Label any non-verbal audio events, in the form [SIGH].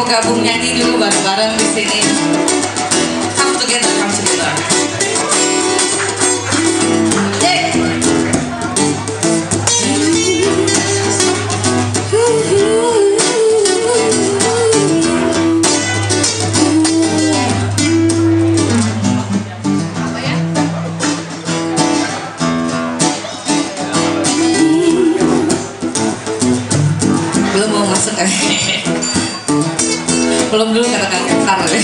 mau gabung nyanyi dulu bareng-bareng di sini. Come together, come together. Belum mau masuk kan [LAUGHS] belum dulu kata kang Kar ya.